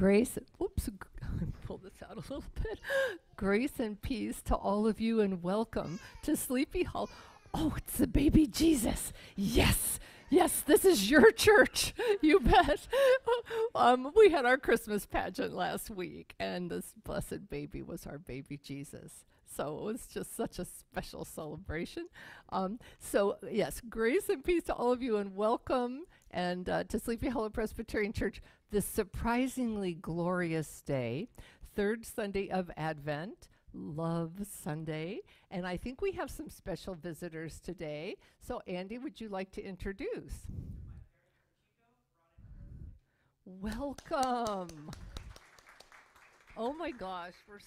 Grace, oops, pull this out a little bit. Grace and peace to all of you, and welcome to Sleepy Hollow. Oh, it's the baby Jesus. Yes, yes, this is your church. You bet. um, we had our Christmas pageant last week, and this blessed baby was our baby Jesus. So it was just such a special celebration. Um, so, yes, grace and peace to all of you, and welcome and uh, to Sleepy Hollow Presbyterian Church this surprisingly glorious day, third Sunday of Advent. Love Sunday. And I think we have some special visitors today. So, Andy, would you like to introduce? Welcome. Oh my gosh, we're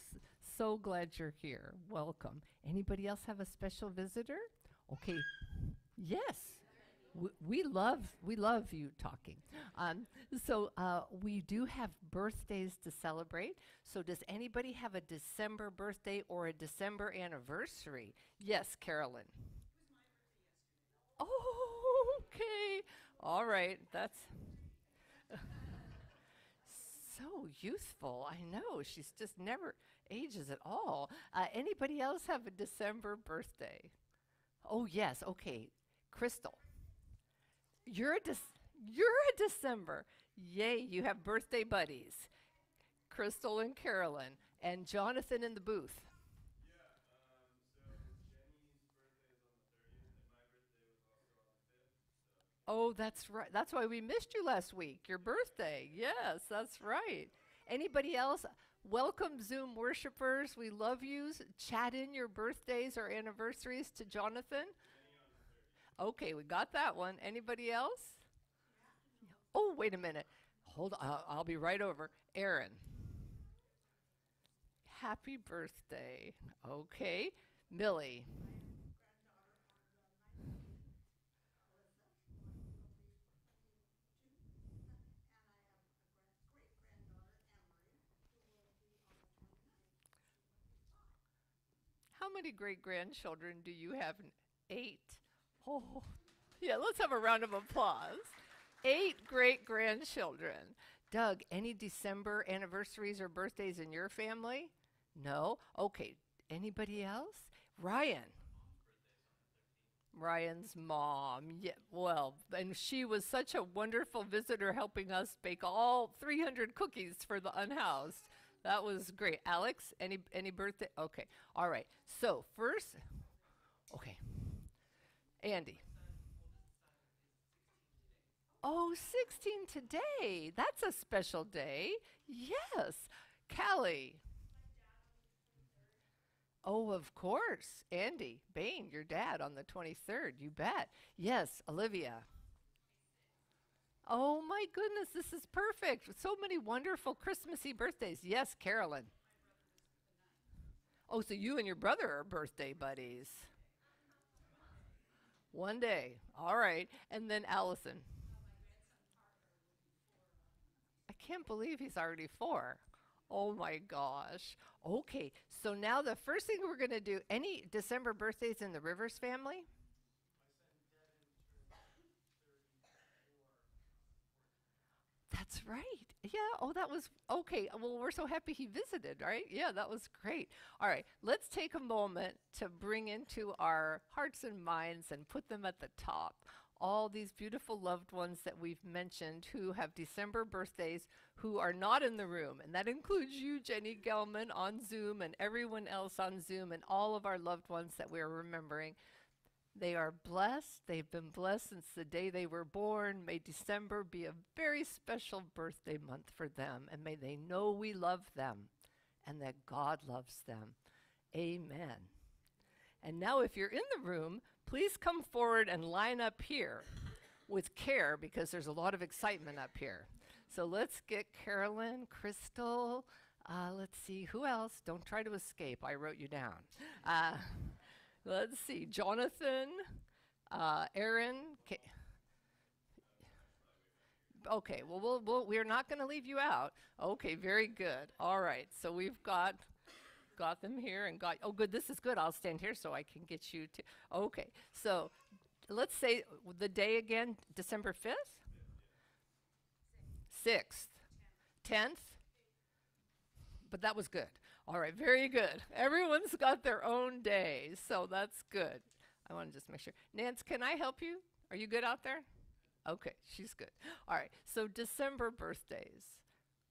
so glad you're here. Welcome. Anybody else have a special visitor? Okay. Yes. We, love we love you talking. Um, so uh, we do have birthdays to celebrate. So does anybody have a December birthday or a December anniversary? Yes, Carolyn. Oh, okay. All right. That's so youthful. I know. She's just never ages at all. Uh, anybody else have a December birthday? Oh, yes. Okay. Crystal. You're a Dec- you're a December. Yay, you have birthday buddies. Crystal and Carolyn and Jonathan in the booth. Um, oh, that's right. That's why we missed you last week. Your birthday. Yes, that's right. Anybody else? Welcome, Zoom worshipers. We love you. S- Chat in your birthdays or anniversaries to Jonathan. Okay, we got that one. Anybody else? Oh, wait a minute. Hold on. I'll, I'll be right over. Aaron. Happy birthday. Okay. Millie. How many great grandchildren do you have? Eight. Oh, yeah, let's have a round of applause. Eight great grandchildren. Doug, any December anniversaries or birthdays in your family? No? Okay. Anybody else? Ryan. Ryan's mom. Yeah, well, and she was such a wonderful visitor helping us bake all 300 cookies for the unhoused. That was great. Alex, any any birthday? Okay. All right. So, first Okay. Andy. Oh, 16 today. That's a special day. Yes. Callie. Oh, of course. Andy Bain, your dad, on the 23rd. You bet. Yes, Olivia. Oh, my goodness. This is perfect. So many wonderful Christmassy birthdays. Yes, Carolyn. Oh, so you and your brother are birthday buddies. One day. All right. And then Allison. I can't believe he's already four. Oh my gosh. Okay. So now the first thing we're going to do any December birthdays in the Rivers family? That's right. Yeah. Oh, that was okay. Well, we're so happy he visited, right? Yeah, that was great. All right. Let's take a moment to bring into our hearts and minds and put them at the top all these beautiful loved ones that we've mentioned who have December birthdays who are not in the room. And that includes you, Jenny Gelman, on Zoom, and everyone else on Zoom, and all of our loved ones that we're remembering. They are blessed. They've been blessed since the day they were born. May December be a very special birthday month for them, and may they know we love them and that God loves them. Amen. And now, if you're in the room, please come forward and line up here with care because there's a lot of excitement up here. So let's get Carolyn, Crystal. Uh, let's see, who else? Don't try to escape. I wrote you down. Uh, let's see, Jonathan, uh, Aaron. Okay, well, we'll, we'll we're not going to leave you out. Okay, very good. All right, so we've got got them here and got. Oh, good. This is good. I'll stand here so I can get you to. Okay, so let's say the day again, December fifth, sixth, tenth. but that was good. All right, very good. Everyone's got their own day, so that's good. I want to just make sure. Nance, can I help you? Are you good out there? Okay, she's good. All right, so December birthdays.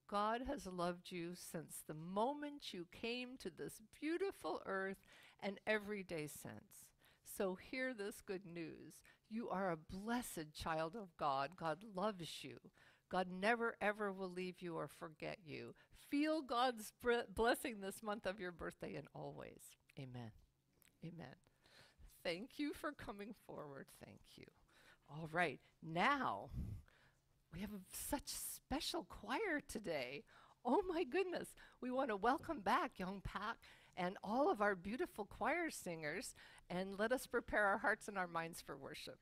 God has loved you since the moment you came to this beautiful earth and every day since. So hear this good news. You are a blessed child of God. God loves you. God never ever will leave you or forget you. Feel God's blessing this month of your birthday and always. Amen. Amen. Thank you for coming forward. Thank you. All right, now we have such special choir today. Oh my goodness. We want to welcome back Young Pat and all of our beautiful choir singers and let us prepare our hearts and our minds for worship.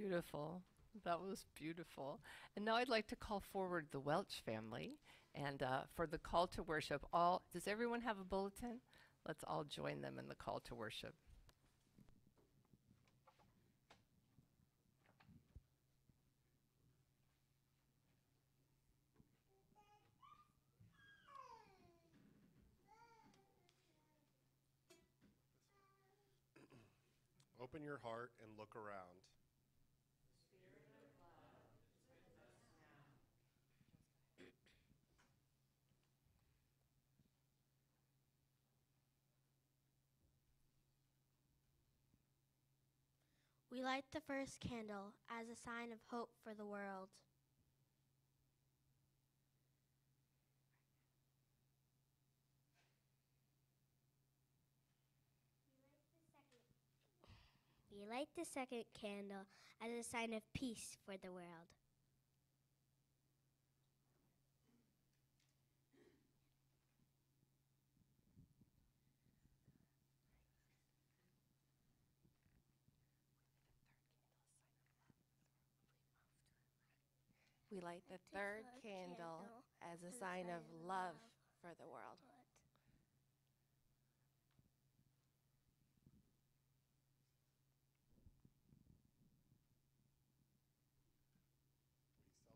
Beautiful. That was beautiful. And now I'd like to call forward the Welch family and uh, for the call to worship. All does everyone have a bulletin? Let's all join them in the call to worship. Open your heart and look around. We light the first candle as a sign of hope for the world. We light the second candle as a sign of peace for the world. We light the third candle as a sign of love for the world.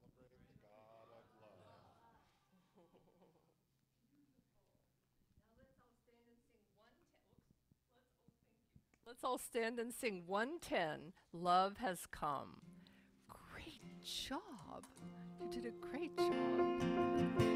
We celebrate the God of love. Let's all stand and sing 110 Love Has Come. Job. You did a great job.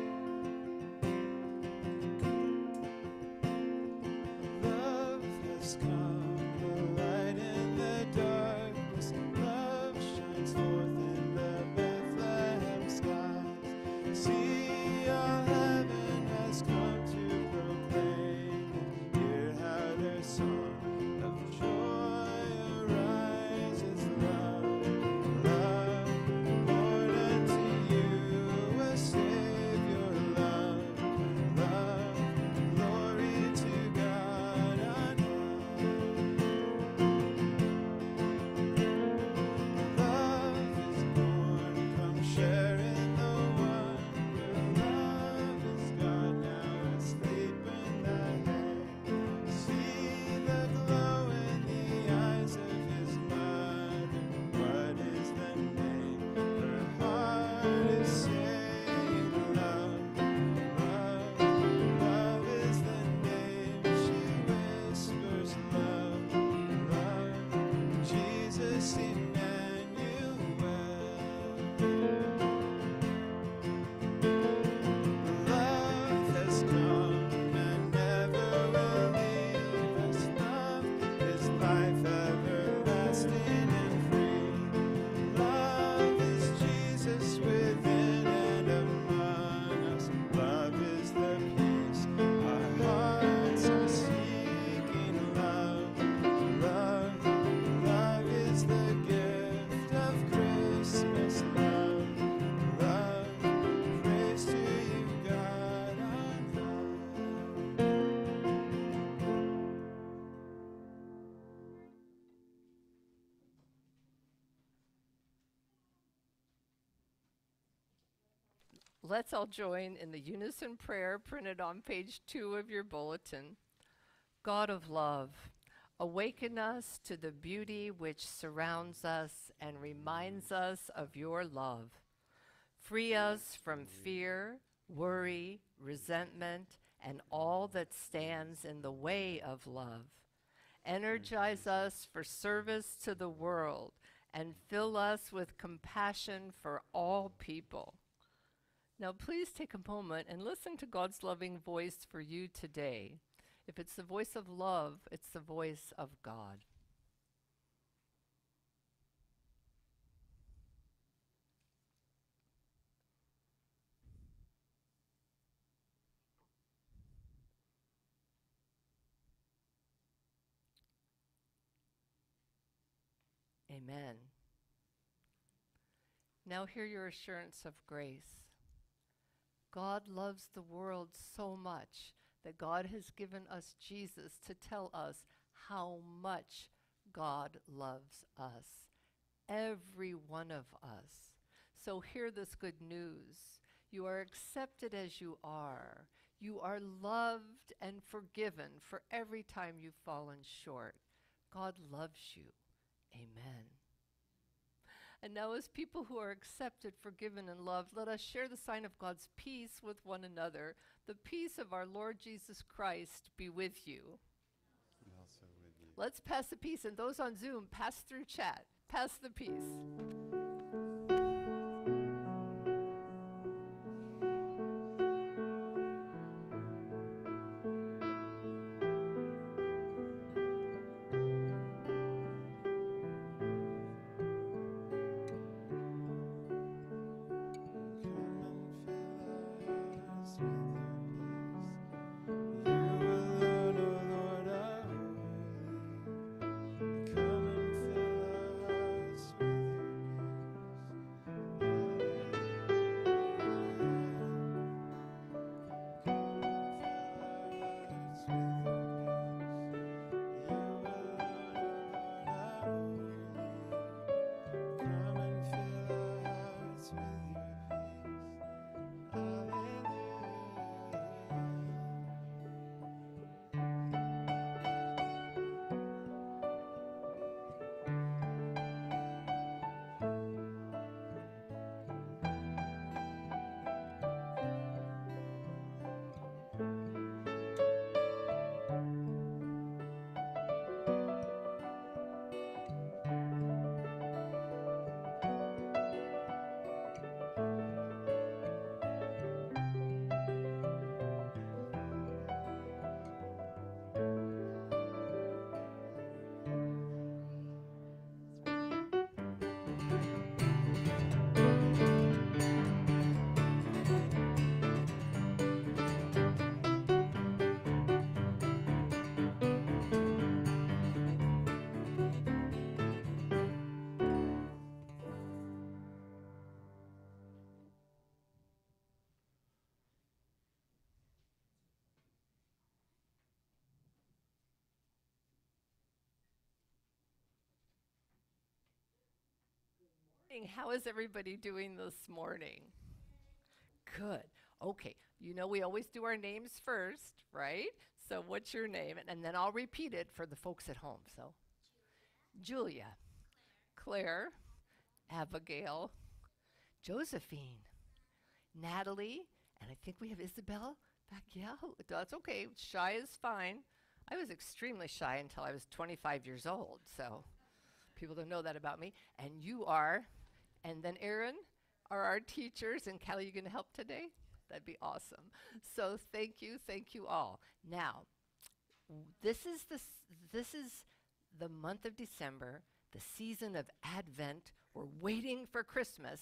Let's all join in the unison prayer printed on page two of your bulletin. God of love, awaken us to the beauty which surrounds us and reminds us of your love. Free us from fear, worry, resentment, and all that stands in the way of love. Energize us for service to the world and fill us with compassion for all people. Now, please take a moment and listen to God's loving voice for you today. If it's the voice of love, it's the voice of God. Amen. Now hear your assurance of grace. God loves the world so much that God has given us Jesus to tell us how much God loves us, every one of us. So hear this good news. You are accepted as you are. You are loved and forgiven for every time you've fallen short. God loves you. Amen. And now, as people who are accepted, forgiven, and loved, let us share the sign of God's peace with one another. The peace of our Lord Jesus Christ be with you. And also with you. Let's pass the peace, and those on Zoom, pass through chat. Pass the peace. Morning. How is everybody doing this morning? Good. Okay. You know, we always do our names first, right? So, what's your name? And, and then I'll repeat it for the folks at home. So, Julia, Claire, Abigail, Josephine, Natalie, and I think we have Isabel back. Yeah, that's okay. Shy is fine. I was extremely shy until I was 25 years old. So, people don't know that about me. And you are, and then Aaron are our teachers. And Callie, you going to help today? That'd be awesome. So thank you, thank you all. Now, this is the this is the month of December, the season of Advent. We're waiting for Christmas,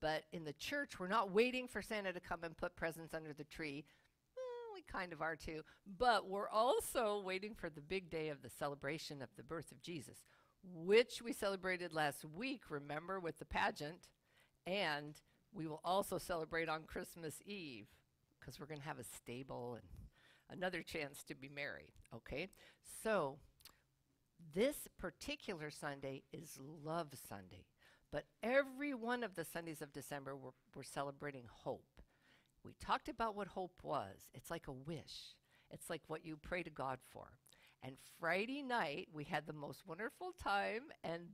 but in the church, we're not waiting for Santa to come and put presents under the tree. We kind of are too, but we're also waiting for the big day of the celebration of the birth of Jesus, which we celebrated last week, remember, with the pageant. And we will also celebrate on Christmas Eve because we're going to have a stable and another chance to be merry. Okay? So, this particular Sunday is Love Sunday. But every one of the Sundays of December, we're, we're celebrating hope. We talked about what hope was. It's like a wish, it's like what you pray to God for. And Friday night, we had the most wonderful time. And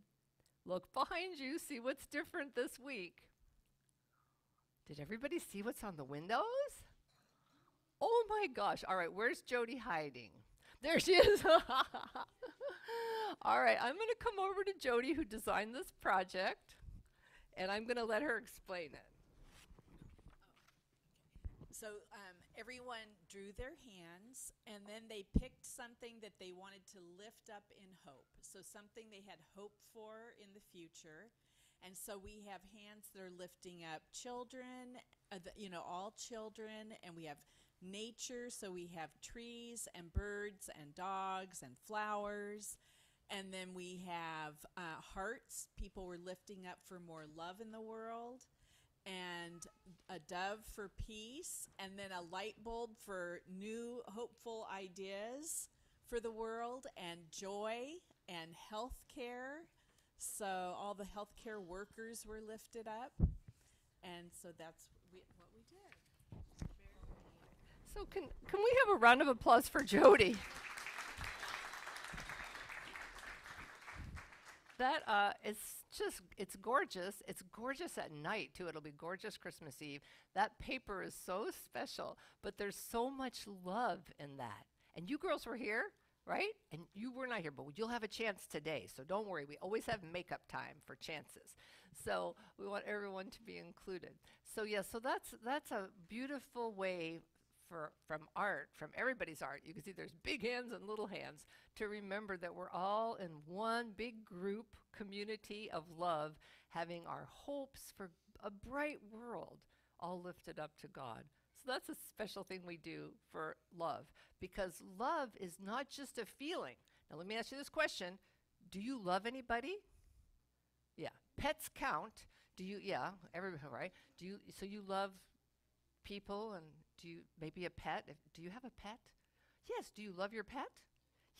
look behind you, see what's different this week. Did everybody see what's on the windows? Oh my gosh. All right, where's Jody hiding? There she is. All right, I'm going to come over to Jody, who designed this project, and I'm going to let her explain it. So um, everyone drew their hands, and then they picked something that they wanted to lift up in hope. So something they had hope for in the future. And so we have hands that are lifting up children, uh, the, you know, all children, and we have nature. So we have trees and birds and dogs and flowers. And then we have uh, hearts. People were lifting up for more love in the world and a dove for peace, and then a light bulb for new hopeful ideas for the world, and joy and health care. So all the healthcare workers were lifted up, and so that's what we did. So can can we have a round of applause for Jody? That uh, is just it's gorgeous. It's gorgeous at night too. It'll be gorgeous Christmas Eve. That paper is so special, but there's so much love in that. And you girls were here, right? And you were not here, but you'll have a chance today. So don't worry. We always have makeup time for chances. So we want everyone to be included. So yeah, so that's that's a beautiful way for from art, from everybody's art. You can see there's big hands and little hands to remember that we're all in one big group community of love, having our hopes for a bright world all lifted up to God. So that's a special thing we do for love because love is not just a feeling. Now, let me ask you this question Do you love anybody? Yeah. Pets count. Do you, yeah, everybody, right? Do you, so you love people and do you, maybe a pet? If, do you have a pet? Yes. Do you love your pet?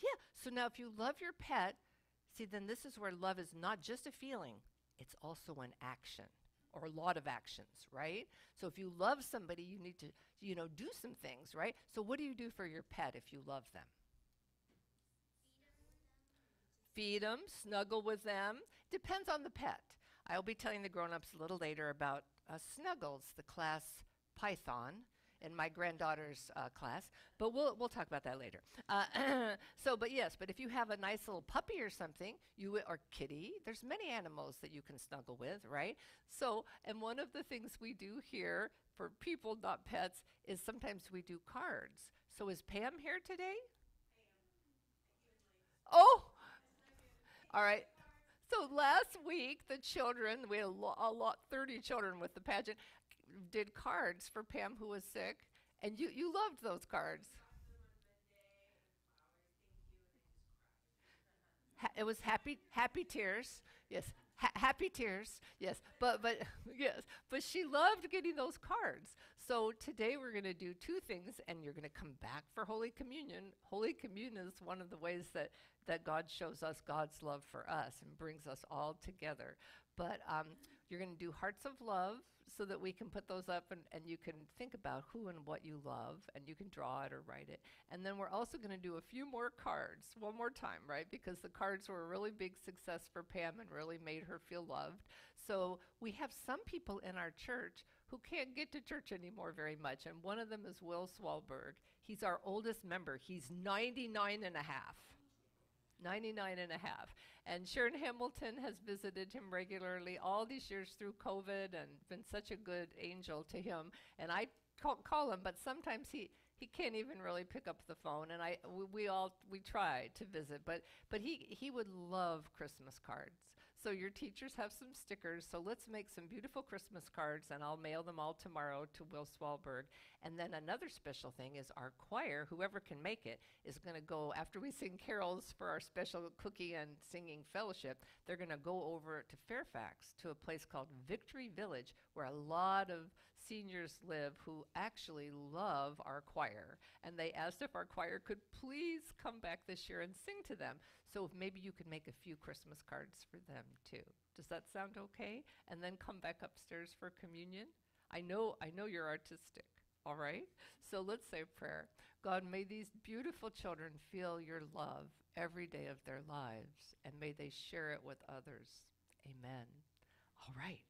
Yeah. So now if you love your pet, see, then this is where love is not just a feeling, it's also an action or a lot of actions, right? So if you love somebody, you need to, you know, do some things, right? So what do you do for your pet if you love them? Feed them, snuggle with them. Depends on the pet. I'll be telling the grown-ups a little later about uh, Snuggles, the class Python in my granddaughter's uh, class, but we'll we'll talk about that later. Uh, so, but yes, but if you have a nice little puppy or something, you or kitty, there's many animals that you can snuggle with, right? So, and one of the things we do here for people, not pets, is sometimes we do cards. So, is Pam here today? Oh, all right. So last week, the children, we had a lot, 30 children with the pageant, did cards for Pam who was sick, and you, you loved those cards. Ha- it was happy happy tears. Yes, ha- happy tears. Yes, but but yes, but she loved getting those cards. So today we're going to do two things, and you're going to come back for Holy Communion. Holy Communion is one of the ways that that God shows us God's love for us and brings us all together. But um, you're going to do hearts of love so that we can put those up and, and you can think about who and what you love and you can draw it or write it. And then we're also going to do a few more cards one more time, right? Because the cards were a really big success for Pam and really made her feel loved. So we have some people in our church who can't get to church anymore very much. And one of them is Will Swalberg. He's our oldest member. He's 99 and a half. 99 and a half. And Sharon Hamilton has visited him regularly all these years through COVID and been such a good angel to him. And I call, call him, but sometimes he, he can't even really pick up the phone. And I, we, we all, we try to visit, but, but he, he would love Christmas cards. So your teachers have some stickers. So let's make some beautiful Christmas cards, and I'll mail them all tomorrow to Will Swalberg. And then another special thing is our choir, whoever can make it, is going to go after we sing carols for our special cookie and singing fellowship. They're going to go over to Fairfax to a place called Victory Village, where a lot of seniors live who actually love our choir. And they asked if our choir could please come back this year and sing to them. So maybe you could make a few Christmas cards for them too. Does that sound okay? And then come back upstairs for communion. I know, I know you're artistic. All right? So let's say prayer. God, may these beautiful children feel your love every day of their lives, and may they share it with others. Amen. All right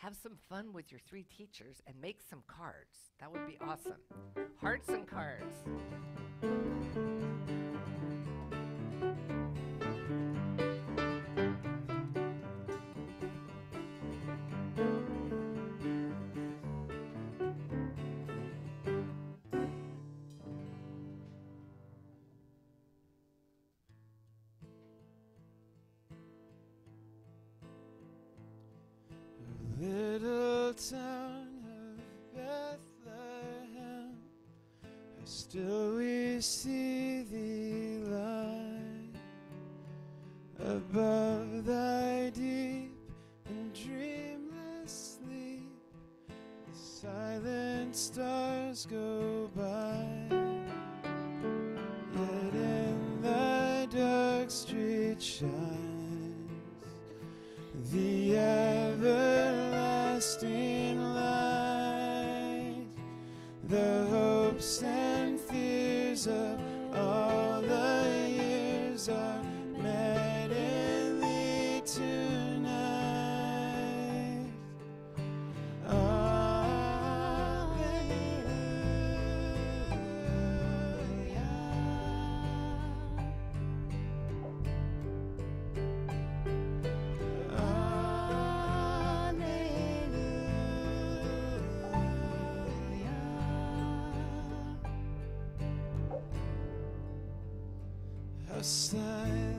have some fun with your three teachers and make some cards. That would be awesome. Hearts and cards. Let's go aside.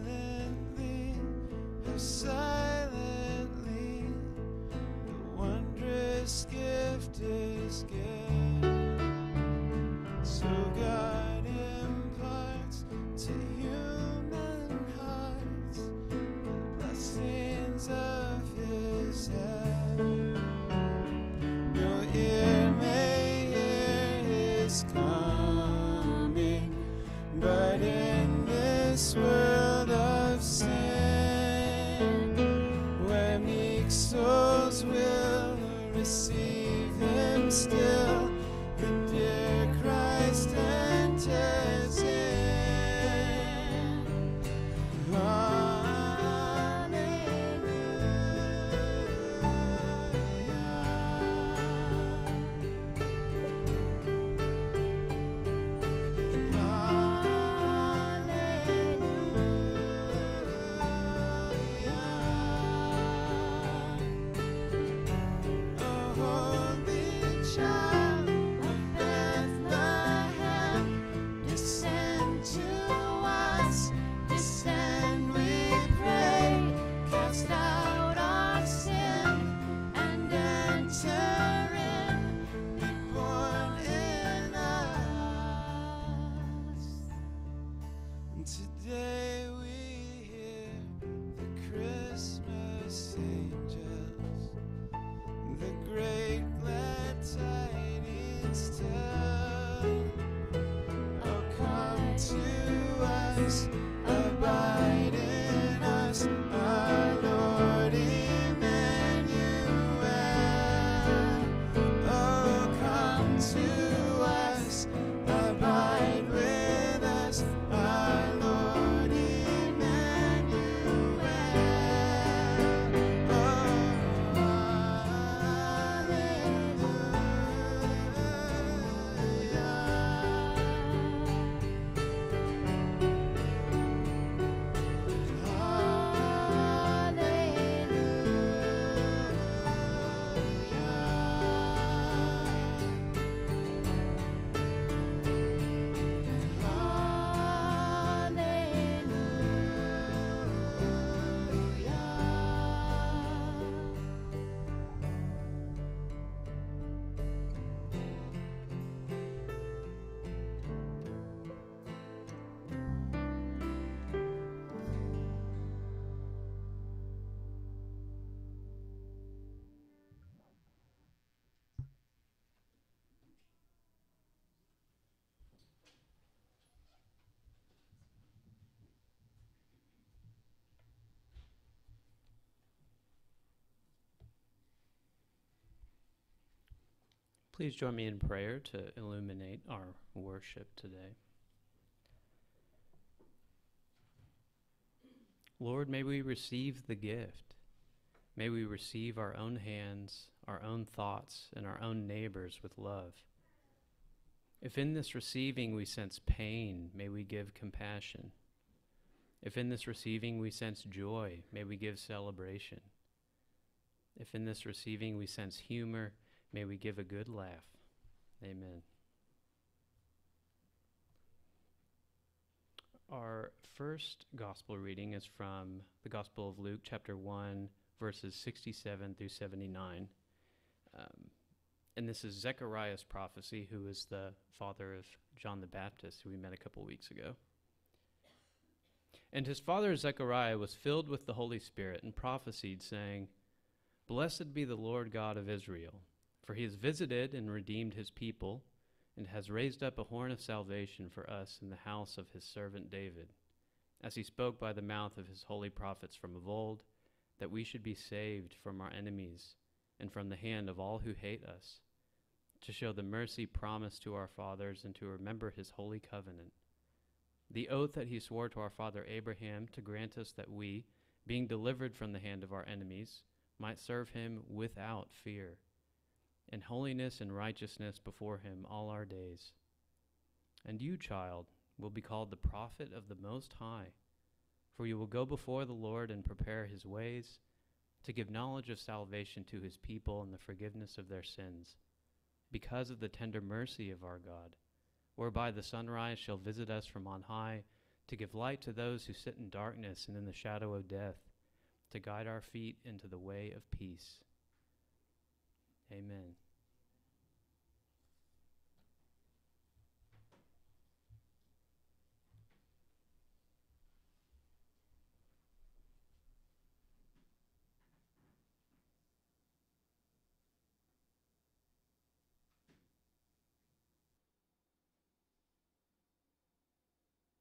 still Please join me in prayer to illuminate our worship today. Lord, may we receive the gift. May we receive our own hands, our own thoughts, and our own neighbors with love. If in this receiving we sense pain, may we give compassion. If in this receiving we sense joy, may we give celebration. If in this receiving we sense humor, may we give a good laugh. Amen. Our first gospel reading is from the Gospel of Luke, chapter 1, verses 67 through 79. Um, and this is Zechariah's prophecy, who is the father of John the Baptist, who we met a couple weeks ago. And his father Zechariah was filled with the Holy Spirit and prophesied, saying, Blessed be the Lord God of Israel, for he has visited and redeemed his people, and has raised up a horn of salvation for us in the house of his servant David, as he spoke by the mouth of his holy prophets from of old, that we should be saved from our enemies and from the hand of all who hate us, to show the mercy promised to our fathers and to remember his holy covenant. The oath that he swore to our father Abraham to grant us that we, being delivered from the hand of our enemies, might serve him without fear, in holiness and righteousness before him all our days. And you, child, will be called the prophet of the Most High, for you will go before the Lord and prepare his ways to give knowledge of salvation to his people and the forgiveness of their sins, because of the tender mercy of our God, whereby the sunrise shall visit us from on high, to give light to those who sit in darkness and in the shadow of death, to guide our feet into the way of peace. Amen.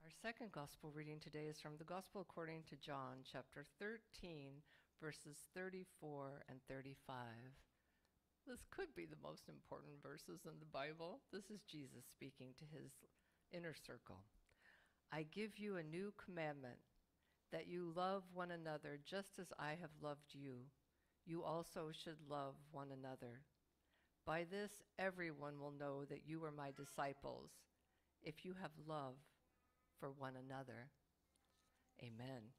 Our second gospel reading today is from the Gospel according to John, chapter 13, verses 34 and 35. This could be the most important verses in the Bible. This is Jesus speaking to his inner circle. I give you a new commandment that you love one another just as I have loved you. You also should love one another. By this, everyone will know that you are my disciples if you have love for one another. Amen.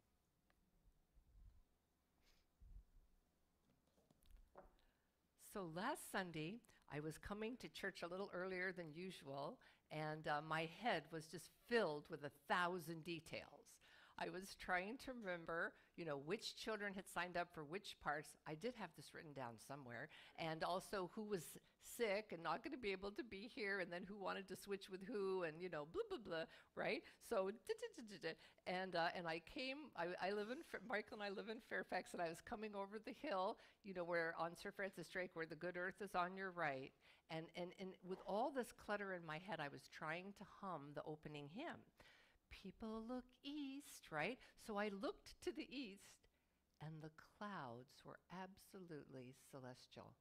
So last Sunday, I was coming to church a little earlier than usual, and uh, my head was just filled with a thousand details. I was trying to remember, you know, which children had signed up for which parts. I did have this written down somewhere, and also who was sick and not going to be able to be here, and then who wanted to switch with who, and you know, blah blah blah, right? So, and uh, and I came. I, I live in Michael and I live in Fairfax, and I was coming over the hill, you know, where on Sir Francis Drake, where the good earth is on your right, and and and with all this clutter in my head, I was trying to hum the opening hymn people look east, right? So I looked to the east, and the clouds were absolutely celestial.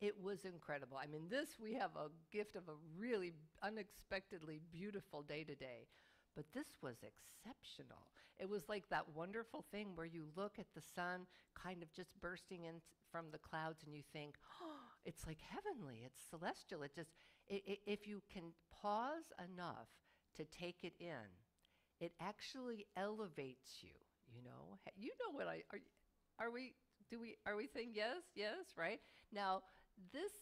It was incredible. I mean, this, we have a gift of a really unexpectedly beautiful day today. But this was exceptional. It was like that wonderful thing where you look at the sun kind of just bursting in from the clouds and you think, oh, it's like heavenly, it's celestial. It just, i i if you can pause enough to take it in, it actually elevates you you know? You know what i are, are we do we are we saying yes? Yes right? Now this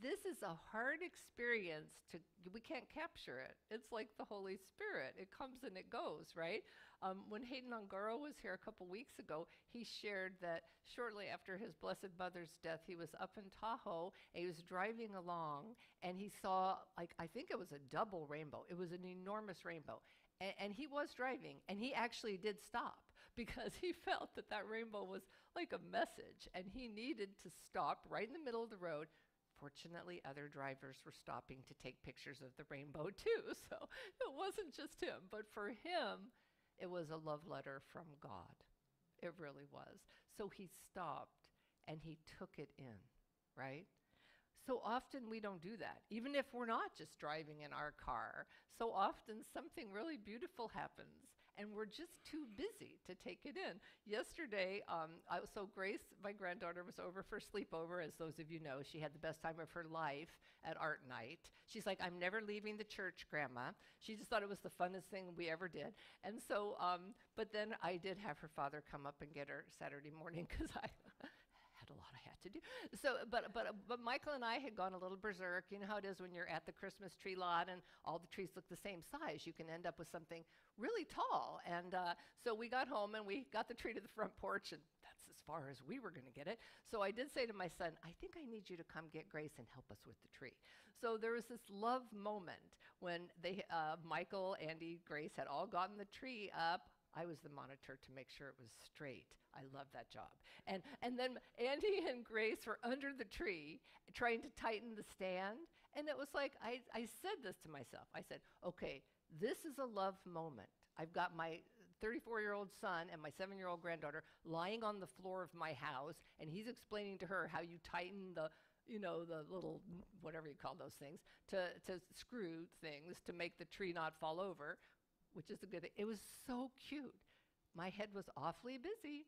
this is a hard experience to we can't capture it. It's like the holy spirit. It comes and it goes right? Um, when hayden ongaro was here a couple weeks ago he shared that shortly after his blessed mother's death he was up in tahoe and he was driving along and he saw like i think it was a double rainbow. It was an enormous rainbow and, and he was driving, and he actually did stop because he felt that that rainbow was like a message, and he needed to stop right in the middle of the road. Fortunately, other drivers were stopping to take pictures of the rainbow too, so it wasn't just him. But for him, it was a love letter from God. It really was. So he stopped and he took it in, right? So often we don't do that, even if we're not just driving in our car. So often something really beautiful happens, and we're just too busy to take it in. Yesterday, um, I, so Grace, my granddaughter, was over for sleepover. As those of you know, she had the best time of her life at art night. She's like, "I'm never leaving the church, Grandma." She just thought it was the funnest thing we ever did. And so, um, but then I did have her father come up and get her Saturday morning because I had a lot I had do. So, but but but Michael and I had gone a little berserk. You know how it is when you're at the Christmas tree lot and all the trees look the same size. You can end up with something really tall. And uh, so we got home and we got the tree to the front porch, and that's as far as we were going to get it. So I did say to my son, "I think I need you to come get Grace and help us with the tree." So there was this love moment when they, uh, Michael, Andy, Grace had all gotten the tree up. I was the monitor to make sure it was straight. I love that job. And and then Andy and Grace were under the tree trying to tighten the stand. And it was like I, I said this to myself. I said, okay, this is a love moment. I've got my 34 year old son and my seven year old granddaughter lying on the floor of my house, and he's explaining to her how you tighten the you know, the little whatever you call those things to, to screw things to make the tree not fall over, which is a good thing. It was so cute. My head was awfully busy,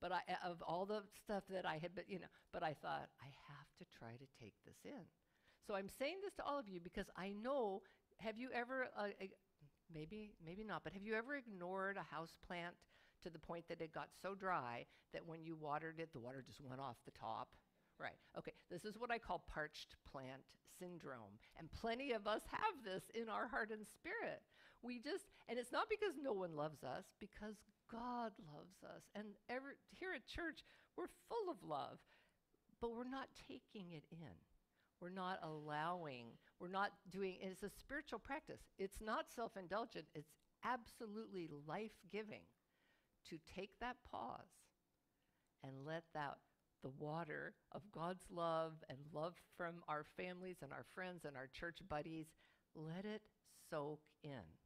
but I, of all the stuff that I had been, you know, but I thought, I have to try to take this in. So I'm saying this to all of you because I know, have you ever, uh, maybe, maybe not, but have you ever ignored a house plant to the point that it got so dry that when you watered it, the water just went off the top? Right. Okay. This is what I call parched plant syndrome. And plenty of us have this in our heart and spirit. We just, and it's not because no one loves us, because God loves us. And every, here at church, we're full of love, but we're not taking it in. We're not allowing, we're not doing, it's a spiritual practice. It's not self indulgent, it's absolutely life giving to take that pause and let that the water of God's love and love from our families and our friends and our church buddies, let it soak in.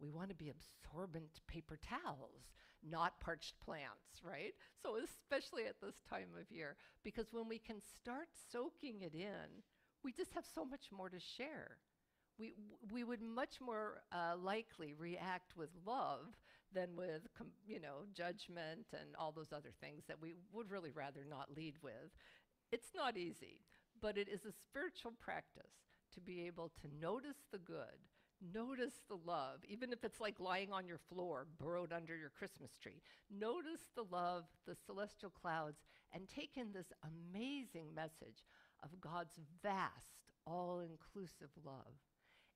We want to be absorbent paper towels, not parched plants, right? So, especially at this time of year, because when we can start soaking it in, we just have so much more to share. We, we would much more uh, likely react with love than with, you know, judgment and all those other things that we would really rather not lead with. It's not easy, but it is a spiritual practice to be able to notice the good, notice the love, even if it's like lying on your floor, burrowed under your Christmas tree. Notice the love, the celestial clouds, and take in this amazing message of God's vast, all inclusive love.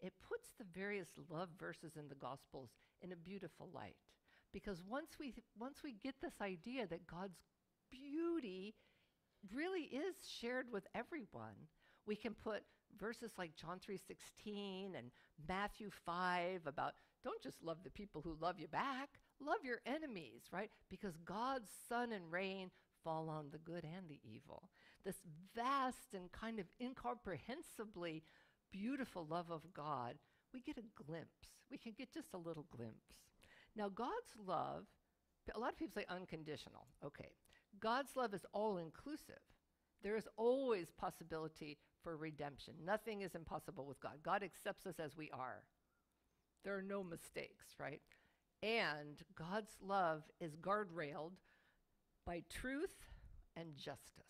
It puts the various love verses in the Gospels in a beautiful light. Because once we, once we get this idea that God's beauty really is shared with everyone, we can put verses like John 3:16 and Matthew 5 about don't just love the people who love you back, love your enemies, right? Because God's sun and rain fall on the good and the evil. This vast and kind of incomprehensibly beautiful love of God, we get a glimpse. We can get just a little glimpse. Now, God's love, a lot of people say unconditional. Okay. God's love is all inclusive. There is always possibility for redemption. Nothing is impossible with God. God accepts us as we are. There are no mistakes, right? And God's love is guardrailed by truth and justice.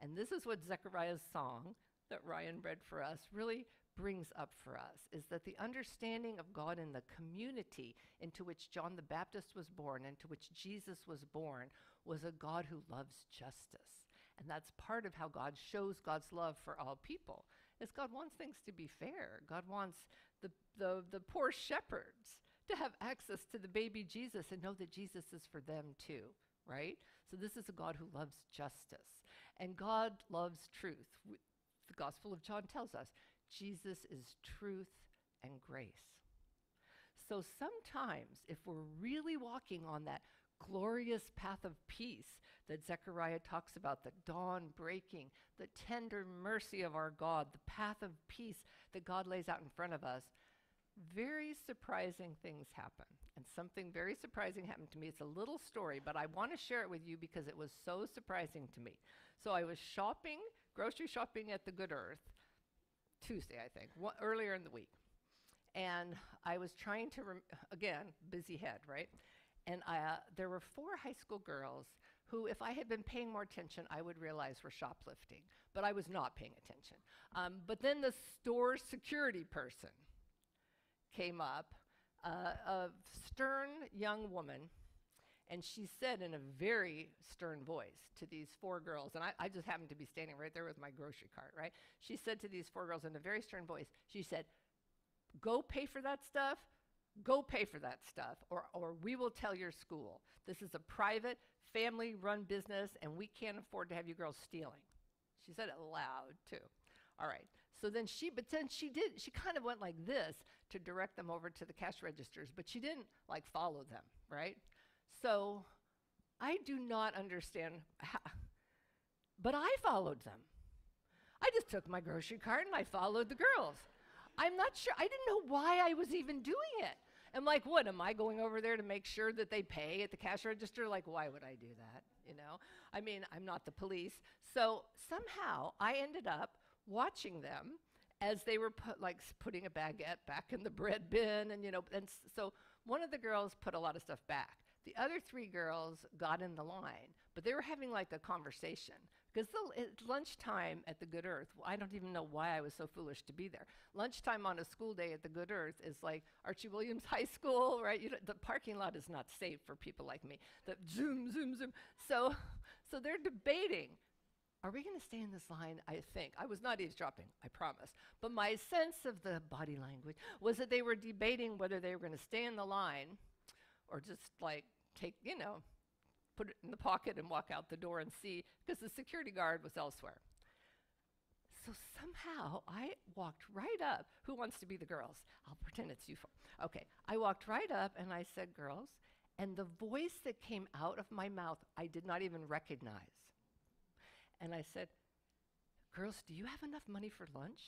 And this is what Zechariah's song that Ryan read for us really brings up for us is that the understanding of God in the community into which John the Baptist was born, into which Jesus was born, was a God who loves justice. And that's part of how God shows God's love for all people. Is God wants things to be fair. God wants the, the, the poor shepherds to have access to the baby Jesus and know that Jesus is for them too, right? So this is a God who loves justice. And God loves truth. The Gospel of John tells us Jesus is truth and grace. So sometimes, if we're really walking on that glorious path of peace that Zechariah talks about, the dawn breaking, the tender mercy of our God, the path of peace that God lays out in front of us, very surprising things happen. And something very surprising happened to me. It's a little story, but I want to share it with you because it was so surprising to me. So I was shopping grocery shopping at the Good Earth Tuesday, I think, earlier in the week. And I was trying to, again, busy head, right? And uh, there were four high school girls who, if I had been paying more attention, I would realize were shoplifting. But I was not paying attention. Um, but then the store security person came up, uh, a stern young woman, and she said in a very stern voice to these four girls, and I, I just happened to be standing right there with my grocery cart, right? She said to these four girls in a very stern voice, she said, Go pay for that stuff, go pay for that stuff, or, or we will tell your school. This is a private, family run business, and we can't afford to have you girls stealing. She said it loud, too. All right. So then she, but then she did, she kind of went like this to direct them over to the cash registers, but she didn't like follow them, right? So I do not understand, how, but I followed them. I just took my grocery cart and I followed the girls. I'm not sure, I didn't know why I was even doing it. I'm like, what, am I going over there to make sure that they pay at the cash register? Like, why would I do that? You know? I mean, I'm not the police. So somehow I ended up watching them as they were put, like putting a baguette back in the bread bin and you know and so one of the girls put a lot of stuff back the other three girls got in the line but they were having like a conversation because it's lunchtime at the good earth i don't even know why i was so foolish to be there lunchtime on a school day at the good earth is like archie williams high school right you know, the parking lot is not safe for people like me the zoom zoom zoom so so they're debating are we going to stay in this line? I think. I was not eavesdropping, I promise. But my sense of the body language was that they were debating whether they were going to stay in the line or just like take, you know, put it in the pocket and walk out the door and see, because the security guard was elsewhere. So somehow I walked right up. Who wants to be the girls? I'll pretend it's you. Okay. I walked right up and I said, girls. And the voice that came out of my mouth, I did not even recognize. And I said, Girls, do you have enough money for lunch?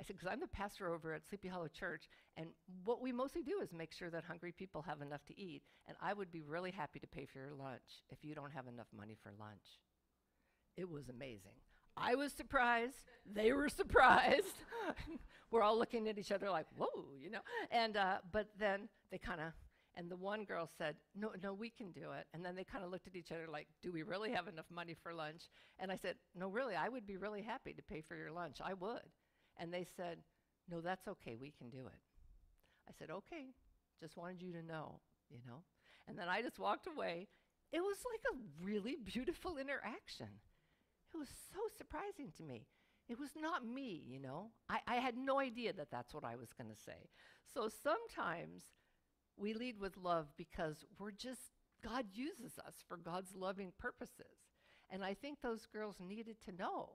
I said, Because I'm the pastor over at Sleepy Hollow Church, and what we mostly do is make sure that hungry people have enough to eat, and I would be really happy to pay for your lunch if you don't have enough money for lunch. It was amazing. I was surprised. They were surprised. we're all looking at each other like, whoa, you know? And, uh, but then they kind of, and the one girl said, No, no, we can do it. And then they kind of looked at each other like, Do we really have enough money for lunch? And I said, No, really, I would be really happy to pay for your lunch. I would. And they said, No, that's okay. We can do it. I said, Okay. Just wanted you to know, you know? And then I just walked away. It was like a really beautiful interaction. It was so surprising to me. It was not me, you know? I, I had no idea that that's what I was going to say. So sometimes we lead with love because we're just, God uses us for God's loving purposes. And I think those girls needed to know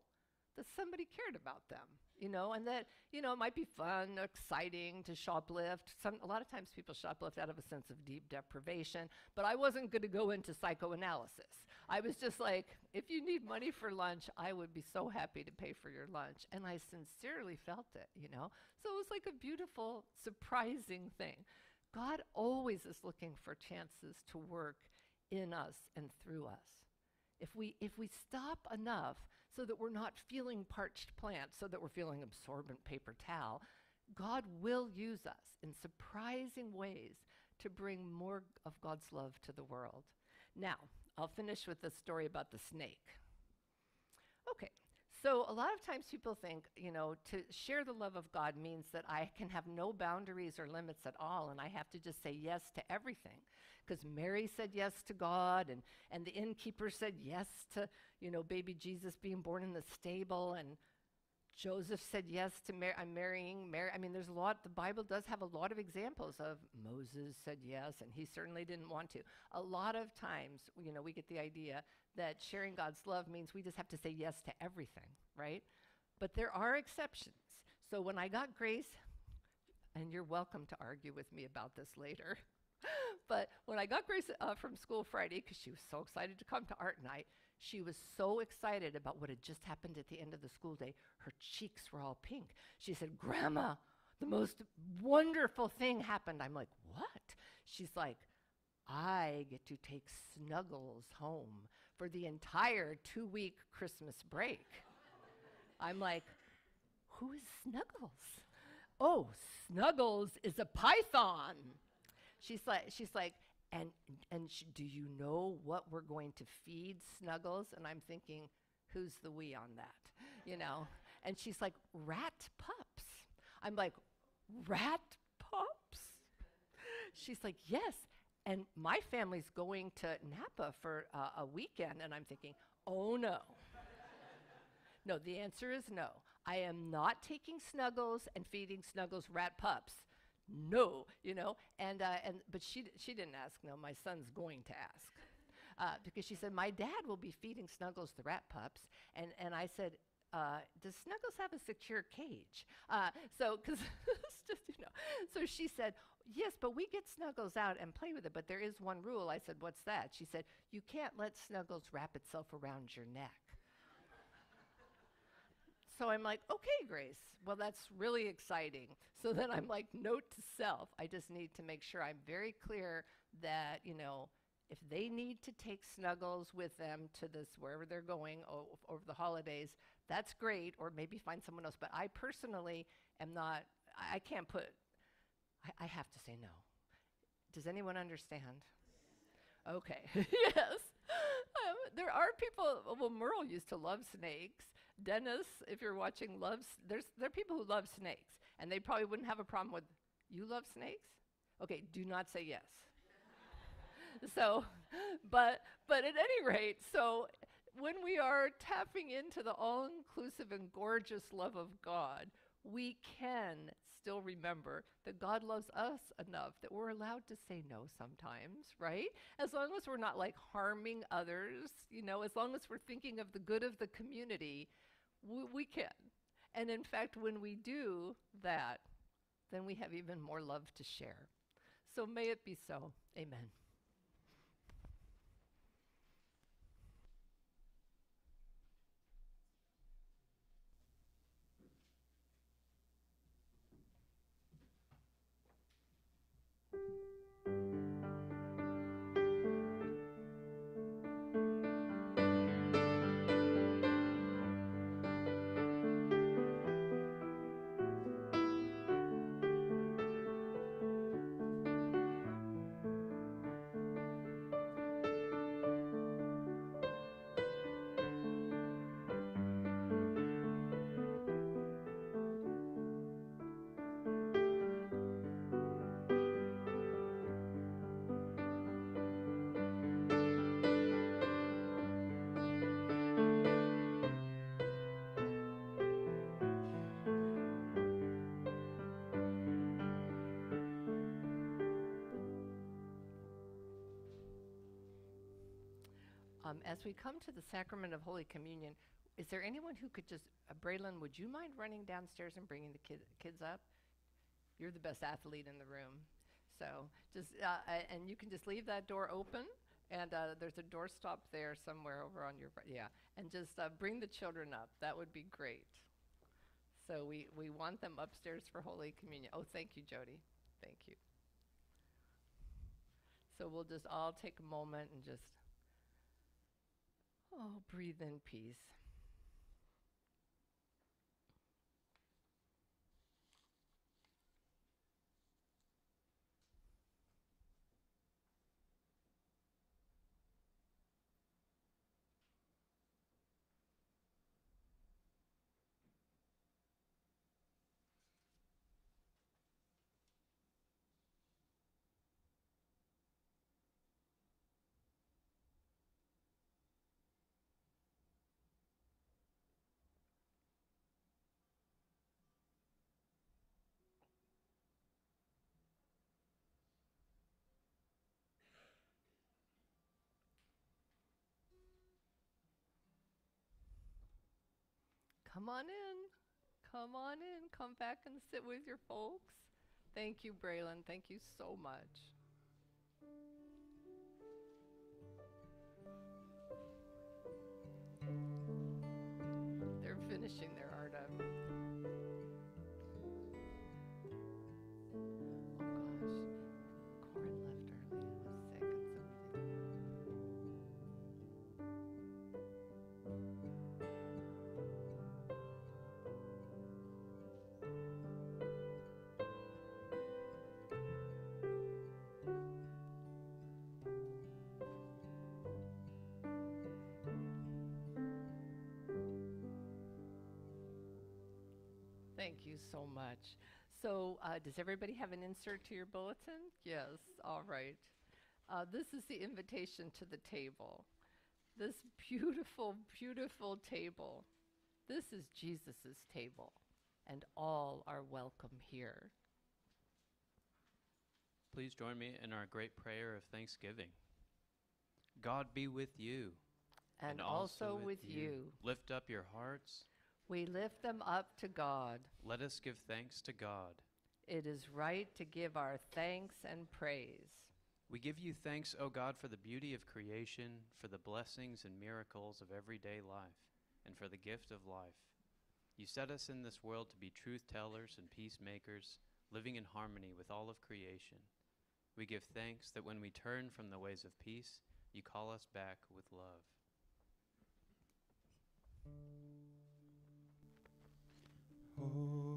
that somebody cared about them, you know, and that, you know, it might be fun, exciting to shoplift. Some, a lot of times people shoplift out of a sense of deep deprivation, but I wasn't going to go into psychoanalysis. I was just like, if you need money for lunch, I would be so happy to pay for your lunch. And I sincerely felt it, you know? So it was like a beautiful, surprising thing. God always is looking for chances to work in us and through us. If we, if we stop enough so that we're not feeling parched plants, so that we're feeling absorbent paper towel, God will use us in surprising ways to bring more of God's love to the world. Now, I'll finish with the story about the snake. So a lot of times people think, you know, to share the love of God means that I can have no boundaries or limits at all, and I have to just say yes to everything. Because Mary said yes to God, and, and the innkeeper said yes to, you know, baby Jesus being born in the stable, and Joseph said yes to Mary. I'm marrying Mary. I mean, there's a lot, the Bible does have a lot of examples of Moses said yes, and he certainly didn't want to. A lot of times, you know, we get the idea that sharing God's love means we just have to say yes to everything, right? But there are exceptions. So when I got Grace, and you're welcome to argue with me about this later. but when I got Grace uh, from school Friday, because she was so excited to come to art night, she was so excited about what had just happened at the end of the school day. Her cheeks were all pink. She said, Grandma, the most wonderful thing happened. I'm like, What? She's like, I get to take Snuggles home for the entire two week Christmas break. I'm like, who is Snuggles? Oh, Snuggles is a python. She's like, she's like, and and sh- do you know what we're going to feed Snuggles? And I'm thinking, who's the we on that, you know? And she's like, rat pups. I'm like, rat pups? She's like, yes. And my family's going to Napa for uh, a weekend, and I'm thinking, oh no. no, the answer is no. I am not taking Snuggles and feeding Snuggles rat pups. No, you know, and uh, and but she she didn't ask. No, my son's going to ask. Uh, because she said my dad will be feeding Snuggles the rat pups, and and I said, uh, does Snuggles have a secure cage? Uh, so, because just you know, so she said, yes, but we get Snuggles out and play with it, but there is one rule. I said, what's that? She said, you can't let Snuggles wrap itself around your neck. So I'm like, okay, Grace. Well, that's really exciting. So then I'm like, note to self, I just need to make sure I'm very clear that, you know, if they need to take Snuggles with them to this, wherever they're going over the holidays, that's great, or maybe find someone else. But I personally am not, I, I can't put, I, I have to say no. Does anyone understand? Okay, yes. Um, there are people, well, Merle used to love snakes. Dennis, if you're watching, loves, there's, there are people who love snakes, and they probably wouldn't have a problem with, you love snakes? Okay, do not say yes. so, but, but at any rate, so when we are tapping into the all inclusive and gorgeous love of God, we can still remember that God loves us enough that we're allowed to say no sometimes, right? As long as we're not like harming others, you know, as long as we're thinking of the good of the community, we, we can. And in fact, when we do that, then we have even more love to share. So may it be so. Amen. As we come to the sacrament of Holy Communion, is there anyone who could just, uh, Braylon, would you mind running downstairs and bringing the kid, kids up? You're the best athlete in the room. So just, uh, and you can just leave that door open, and uh, there's a door stop there somewhere over on your, yeah. And just uh, bring the children up. That would be great. So we, we want them upstairs for Holy Communion. Oh, thank you, Jody. Thank you. So we'll just all take a moment and just Oh, breathe in peace. Come on in. Come on in. Come back and sit with your folks. Thank you, Braylon. Thank you so much. Thank you so much. So, uh, does everybody have an insert to your bulletin? Yes, all right. Uh, this is the invitation to the table. This beautiful, beautiful table. This is Jesus' table, and all are welcome here. Please join me in our great prayer of thanksgiving. God be with you. And, also, with you. Lift up your hearts. We lift them up to God. Let us give thanks to God. It is right to give our thanks and praise. We give you thanks, O God, for the beauty of creation, for the blessings and miracles of everyday life, and for the gift of life. You set us in this world to be truth tellers and peacemakers, living in harmony with all of creation. We give thanks that when we turn from the ways of peace, you call us back with love. Holy,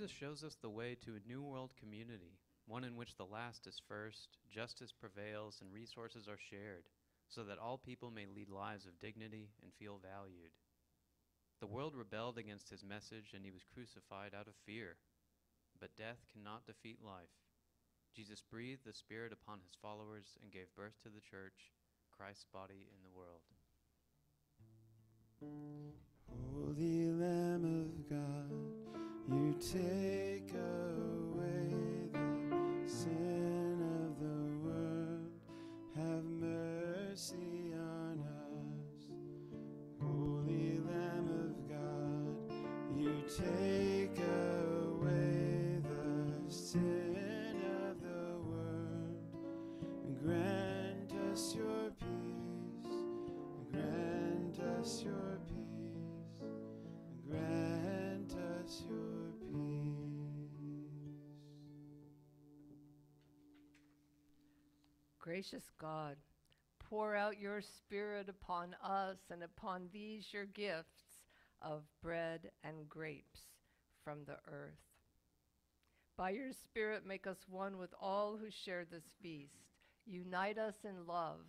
Jesus shows us the way to a new world community, one in which the last is first, justice prevails, and resources are shared, so that all people may lead lives of dignity and feel valued. The world rebelled against his message, and he was crucified out of fear. But death cannot defeat life. Jesus breathed the Spirit upon his followers and gave birth to the church, Christ's body in the world. Holy Lamb of God, you take away the sin Gracious God, pour out your Spirit upon us and upon these your gifts of bread and grapes from the earth. By your Spirit, make us one with all who share this feast. Unite us in love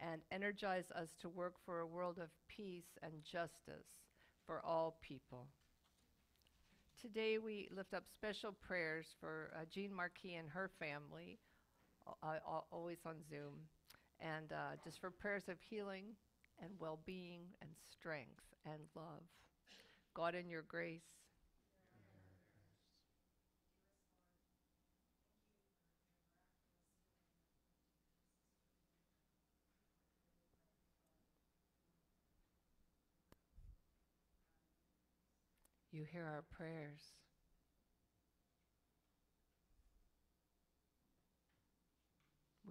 and energize us to work for a world of peace and justice for all people. Today, we lift up special prayers for uh, Jean Marquis and her family, always on Zoom, and uh, just for prayers of healing and well being and strength and love. God, in your grace, you hear our prayers.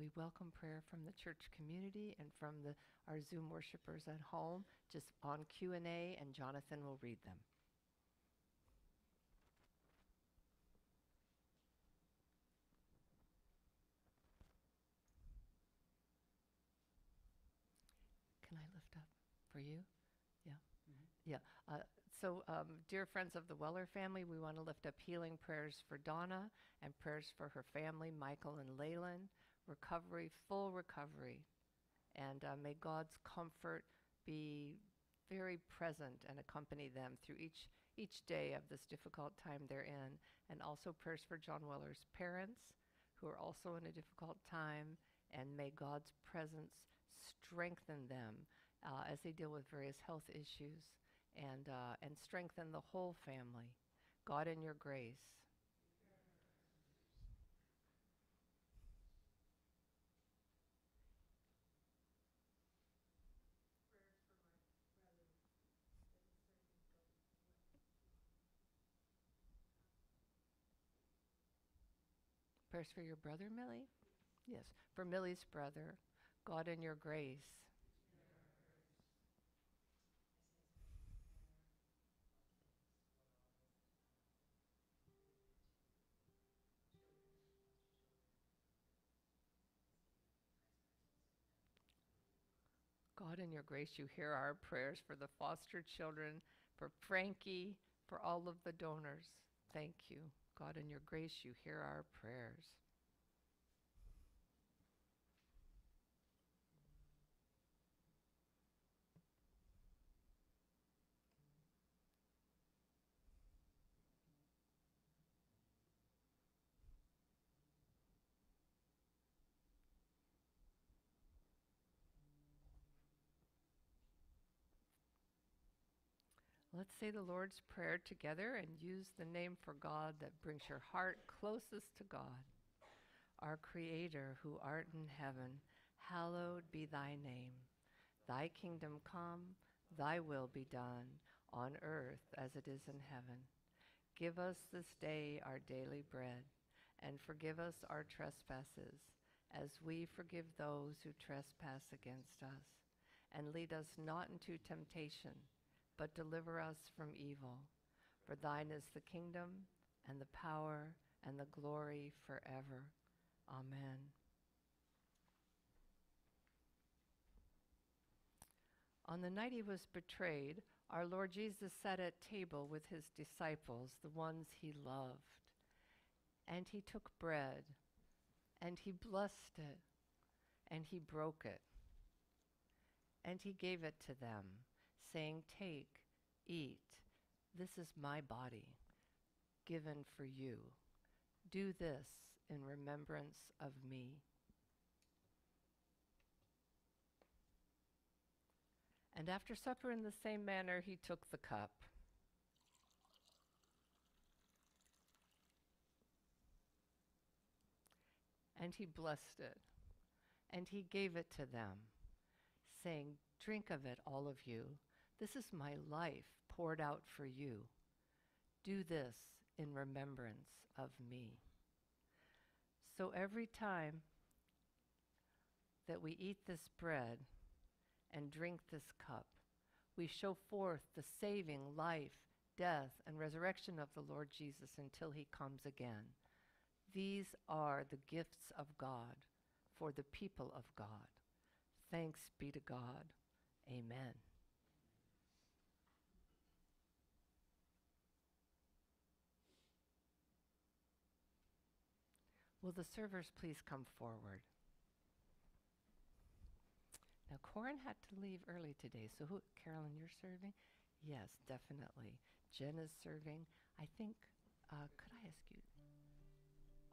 We welcome prayer from the church community and from the, our Zoom worshipers at home, just on Q&A, and Jonathan will read them. Can I lift up for you? Yeah. Yeah. Uh, so, um, dear friends of the Weller family, we want to lift up healing prayers for Donna and prayers for her family, Michael and Leyland recovery, full recovery. And uh, may God's comfort be very present and accompany them through each, each day of this difficult time they're in. And also prayers for Jon Weller's parents, who are also in a difficult time. And may God's presence strengthen them uh, as they deal with various health issues and, uh, and strengthen the whole family. God, in your grace. prayers for your brother, Millie? Yes, for Millie's brother. God in your grace. God, in your grace, you hear our prayers for the foster children, for Frankie, for all of the donors. Thank you. God, in your grace, you hear our prayers. Let's say the Lord's Prayer together and use the name for God that brings your heart closest to God. Our Creator, who art in heaven, hallowed be thy name. Thy kingdom come, thy will be done, on earth as it is in heaven. Give us this day our daily bread, and forgive us our trespasses, as we forgive those who trespass against us. And lead us not into temptation but deliver us from evil. For thine is the kingdom, and the power, and the glory forever. Amen. On the night he was betrayed, our Lord Jesus sat at table with his disciples, the ones he loved. And he took bread, and he blessed it, and he broke it, and he gave it to them saying, Take, eat, this is my body, given for you. Do this in remembrance of me. And after supper, in the same manner, he took the cup. And he blessed it, and he gave it to them, saying, Drink of it, all of you. This is my life poured out for you. Do this in remembrance of me. So every time that we eat this bread and drink this cup, we show forth the saving life, death, and resurrection of the Lord Jesus until he comes again. These are the gifts of God for the people of God. Thanks be to God. Amen. Will the servers please come forward? Now, Corin had to leave early today, so who, Carolyn, you're serving? Yes, definitely. Jen is serving. I think, uh, could I ask you?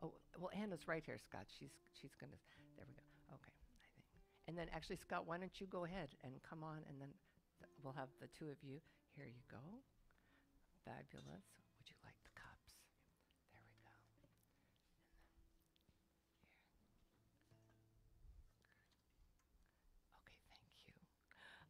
Oh, well, Anna's right here, Scott. She's, she's going to, there we go. Okay, I think. And then actually, Scott, why don't you go ahead and come on, and then th- we'll have the two of you. Here you go. Fabulous.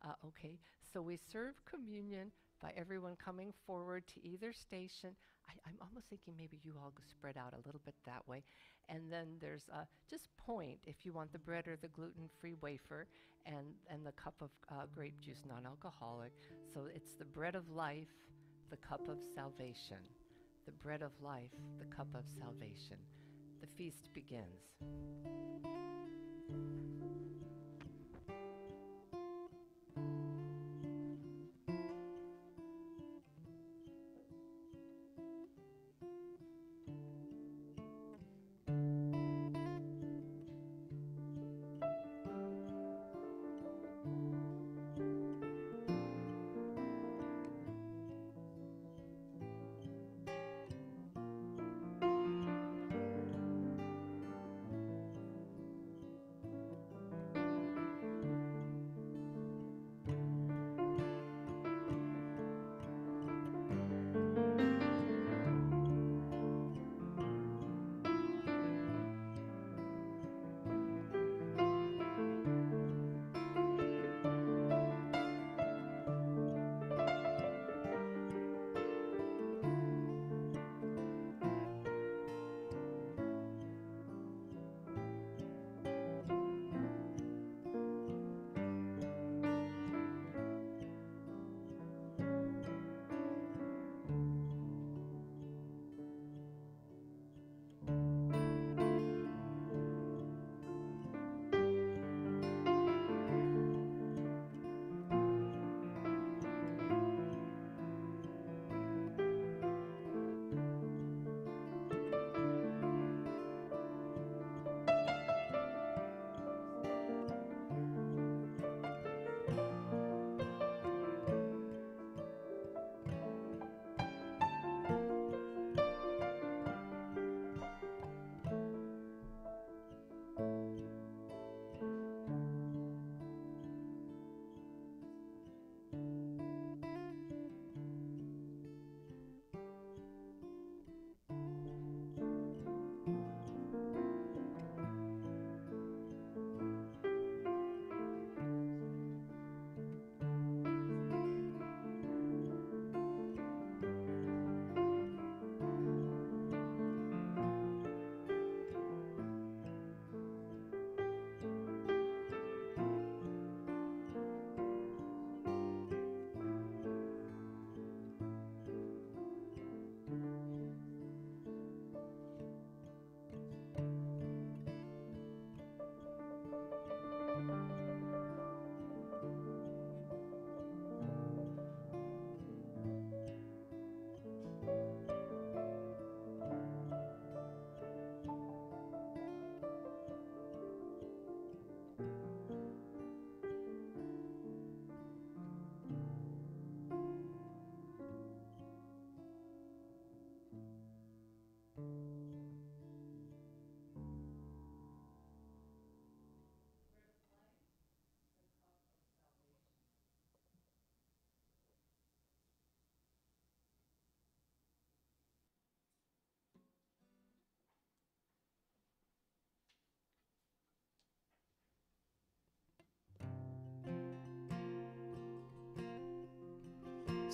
Uh, okay, so we serve communion by everyone coming forward to either station. I, I'm almost thinking maybe you all spread out a little bit that way. And then there's uh, just point if you want the bread or the gluten-free wafer and, and the cup of uh, grape juice, non-alcoholic. So it's the bread of life, the cup of salvation. The bread of life, the cup of salvation. The feast begins.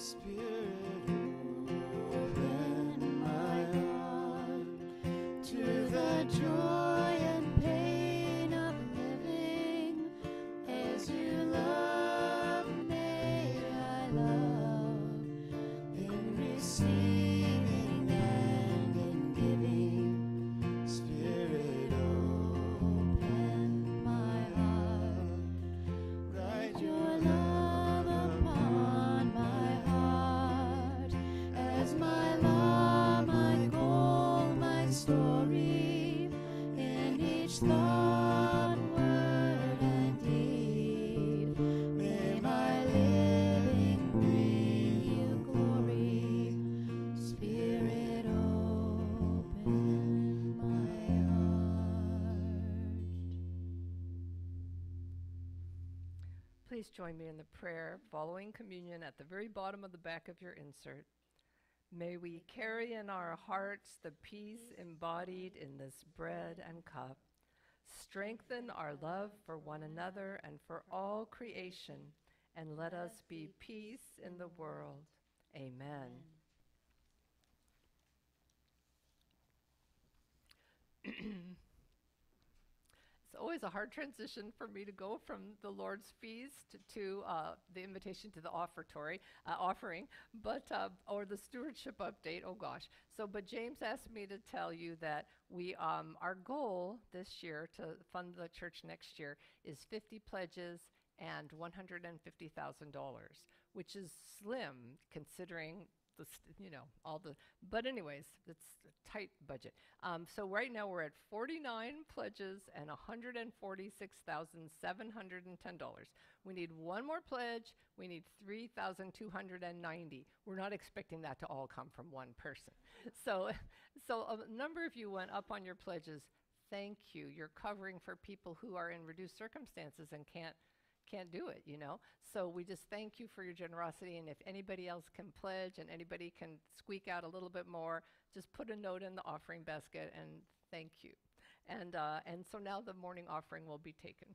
Spirit, join me in the prayer following communion at the very bottom of the back of your insert. May we carry in our hearts the peace embodied in this bread and cup. Strengthen our love for one another and for all creation, and let us be peace in the world. Amen. Always a hard transition for me to go from the Lord's feast to uh, the invitation to the offertory uh, offering, but uh, or the stewardship update. Oh gosh! So, but James asked me to tell you that we um, our goal this year to fund the church next year is 50 pledges and 150 thousand dollars, which is slim considering the you know all the but anyways it's a tight budget. Um, so right now we're at 49 pledges and $146,710 we need one more pledge. We need 3,290 we're not expecting that to all come from one person. So so a number of you went up on your pledges. Thank you. You're covering for people who are in reduced circumstances and can't can't do it, you know? So we just thank you for your generosity. And if anybody else can pledge and anybody can squeak out a little bit more, just put a note in the offering basket and thank you. And, uh, and so now the morning offering will be taken.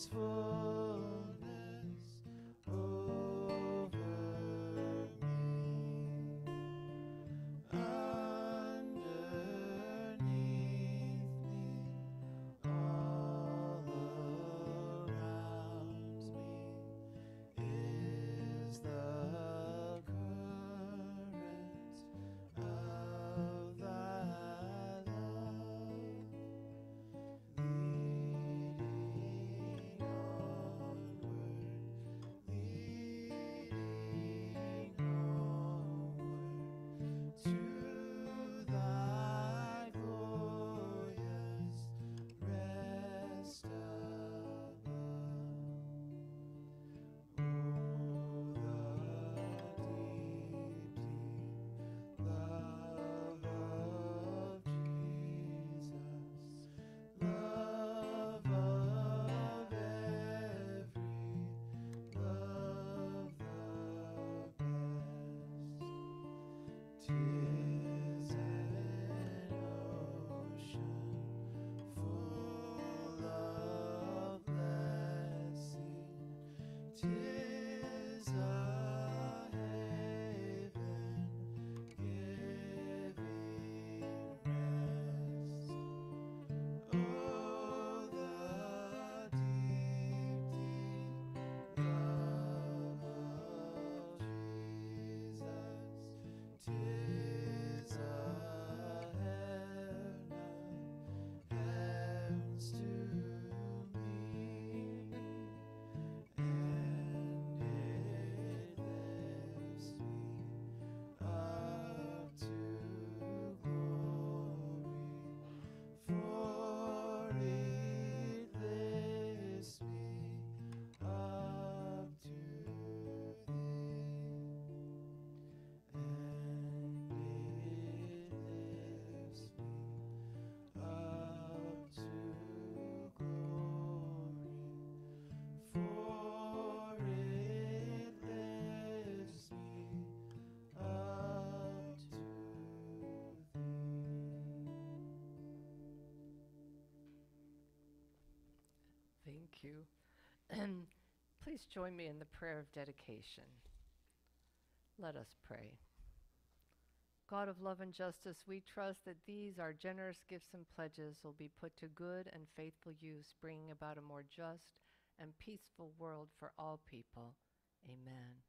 Its fullness to You. Please join me in the prayer of dedication. Let us pray. God of love and justice, we trust that these, our generous gifts and pledges, will be put to good and faithful use, bringing about a more just and peaceful world for all people. Amen.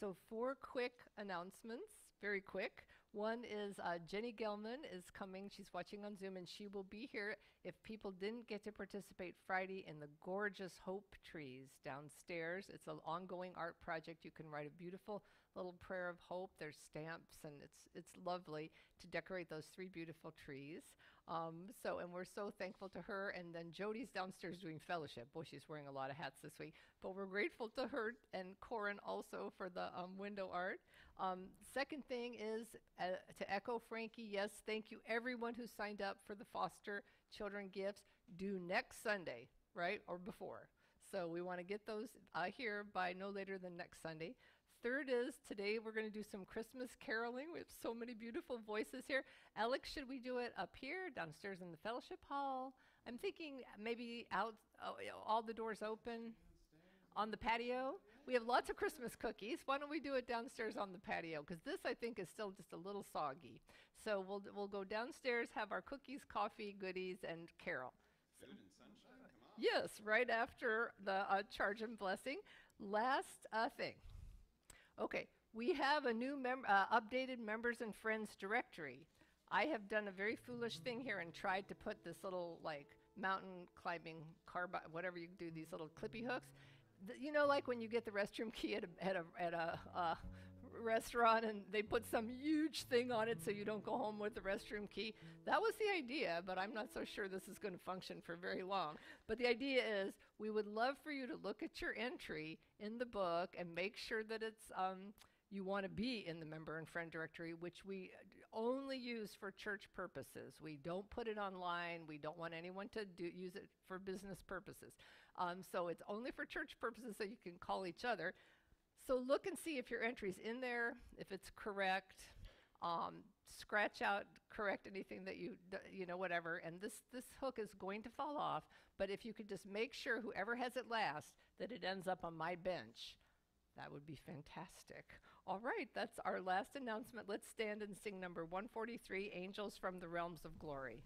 So, four quick announcements, very quick. One is uh, Jenny Gelman is coming. She's watching on Zoom, and she will be here if people didn't get to participate Friday in the gorgeous Hope trees downstairs. It's an ongoing art project. You can write a beautiful little prayer of hope. There's stamps, and it's it's lovely to decorate those three beautiful trees. Um, so, and we're so thankful to her. And then Jody's downstairs doing fellowship. Boy, she's wearing a lot of hats this week. But we're grateful to her and Corin also for the um, window art. Um, second thing is uh, to echo Frankie. Yes, thank you everyone who signed up for the foster children gifts. Due next Sunday, right or before. So we want to get those uh, here by no later than next Sunday. Third is today we're going to do some Christmas caroling. We have so many beautiful voices here. Alex, should we do it up here, downstairs in the fellowship hall? I'm thinking maybe out, oh, you know, all the doors open on the patio. We have lots of Christmas cookies. Why don't we do it downstairs on the patio? Because this, I think, is still just a little soggy. So we'll, we'll go downstairs, have our cookies, coffee, goodies, and carol. Yes, right after the uh, charge and blessing. Last uh, thing. Okay, we have a new mem- uh, updated members and friends directory. I have done a very foolish thing here and tried to put this little like mountain climbing car, whatever you do, these little clippy hooks. You know, like when you get the restroom key at a at a at a uh, restaurant and they put some huge thing on it so you don't go home with the restroom key. That was the idea, but I'm not so sure this is going to function for very long. But the idea is we would love for you to look at your entry in the book and make sure that it's um, you want to be in the member and friend directory, which we only use for church purposes. We don't put it online. We don't want anyone to do, use it for business purposes. Um, so it's only for church purposes so you can call each other. So look and see if your entry's in there, if it's correct. Um, scratch out, correct anything that you, you know, whatever. And this, this hook is going to fall off. But if you could just make sure, whoever has it last, that it ends up on my bench, that would be fantastic. All right, that's our last announcement. Let's stand and sing number 143 Angels from the Realms of Glory.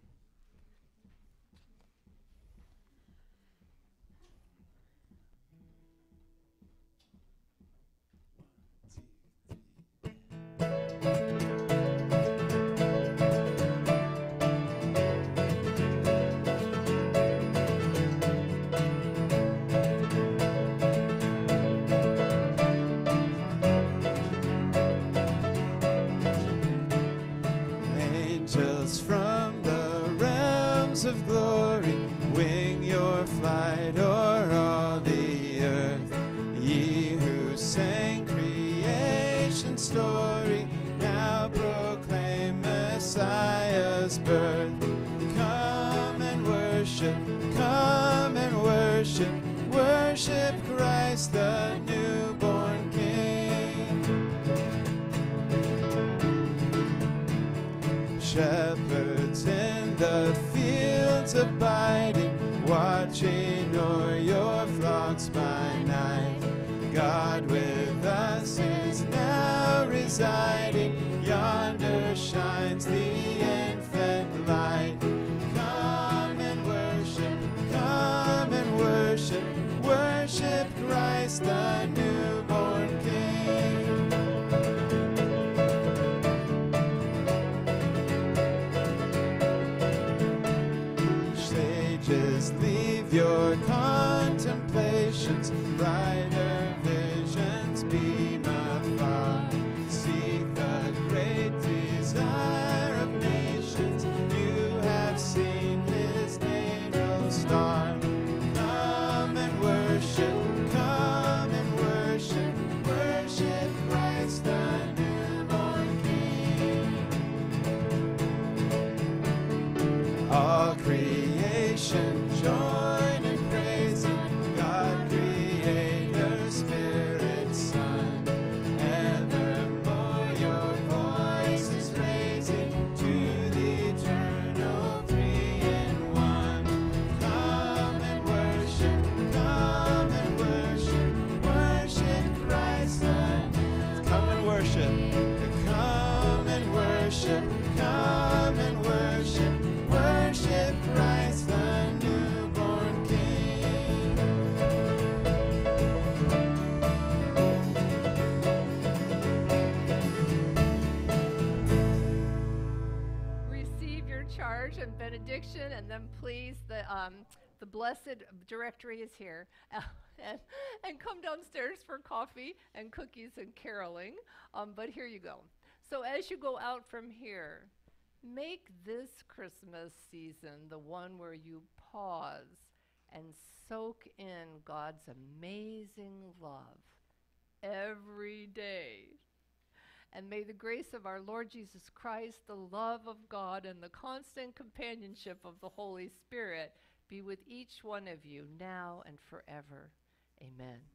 Benediction, and then please the um, the blessed directory is here, and, and come downstairs for coffee and cookies and caroling. Um, but here you go. So as you go out from here, make this Christmas season the one where you pause and soak in God's amazing love every day. And may the grace of our Lord Jesus Christ, the love of God, and the constant companionship of the Holy Spirit be with each one of you now and forever. Amen.